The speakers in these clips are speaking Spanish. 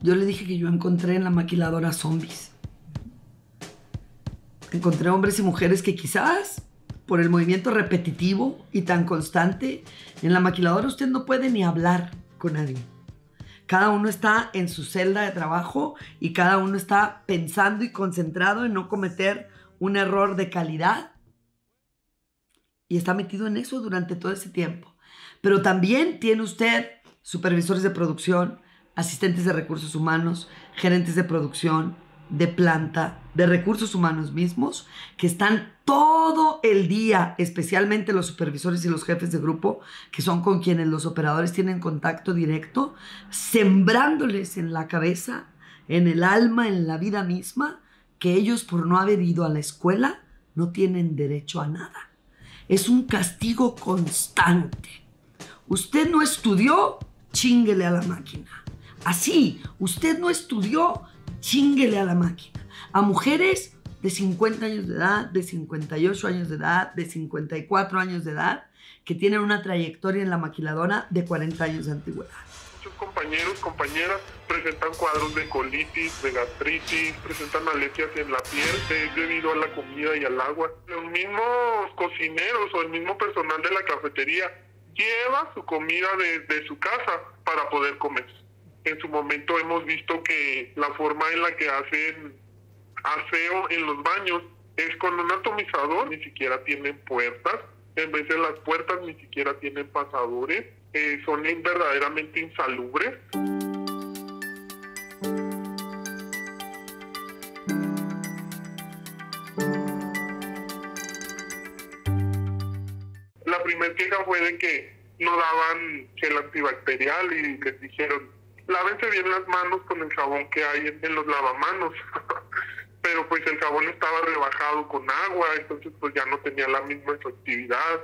Yo le dije que yo encontré en la maquiladora zombies. Encontré hombres y mujeres que quizás por el movimiento repetitivo y tan constante, en la maquiladora usted no puede ni hablar con nadie. Cada uno está en su celda de trabajo y cada uno está pensando y concentrado en no cometer un error de calidad. Y está metido en eso durante todo ese tiempo. Pero también tiene usted supervisores de producción, asistentes de recursos humanos, gerentes de producción, de planta, de recursos humanos mismos, que están todo el día, especialmente los supervisores y los jefes de grupo, que son con quienes los operadores tienen contacto directo, sembrándoles en la cabeza, en el alma, en la vida misma, que ellos por no haber ido a la escuela no tienen derecho a nada. Es un castigo constante. Usted no estudió, chinguele a la máquina. Así, usted no estudió, chinguele a la máquina. A mujeres de 50 años de edad, de 58 años de edad, de 54 años de edad, que tienen una trayectoria en la maquiladora de 40 años de antigüedad. Muchos compañeros, compañeras presentan cuadros de colitis, de gastritis, presentan alergias en la piel debido a la comida y al agua. Los mismos cocineros o el mismo personal de la cafetería lleva su comida desde su casa para poder comer en su momento hemos visto que la forma en la que hacen aseo en los baños es con un atomizador, ni siquiera tienen puertas, en vez de las puertas ni siquiera tienen pasadores, eh, son verdaderamente insalubres. La primera queja fue de que no daban gel antibacterial y les dijeron lávense bien las manos con el jabón que hay en, los lavamanos. Pero pues el jabón estaba rebajado con agua, entonces pues ya no tenía la misma efectividad.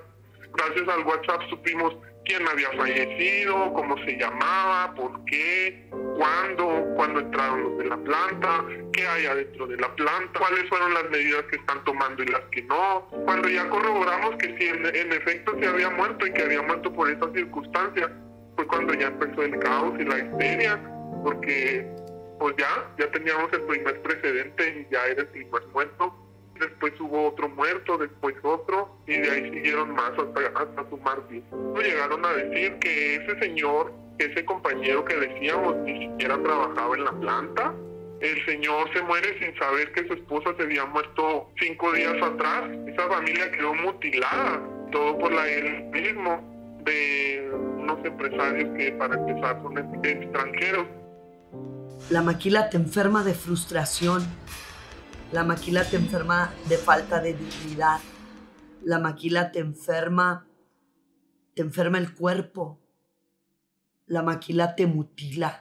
Gracias al WhatsApp supimos quién había fallecido, cómo se llamaba, por qué, cuándo, cuándo entraron los de la planta, qué hay adentro de la planta, cuáles fueron las medidas que están tomando y las que no. Cuando ya corroboramos que sí, en, en efecto se había muerto y que había muerto por esas circunstancias, fue cuando ya empezó el caos y la histeria, porque pues ya, ya teníamos el primer precedente y ya era el primer muerto. Después hubo otro muerto, después otro, y de ahí siguieron más hasta, hasta sumar 10. Llegaron a decir que ese señor, ese compañero que decíamos, ni siquiera trabajaba en la planta. El señor se muere sin saber que su esposa se había muerto cinco días atrás. Esa familia quedó mutilada, todo por la él mismo de unos empresarios que para empezar son extranjeros. La maquila te enferma de frustración, la maquila te enferma de falta de dignidad, la maquila te enferma, te enferma el cuerpo, la maquila te mutila.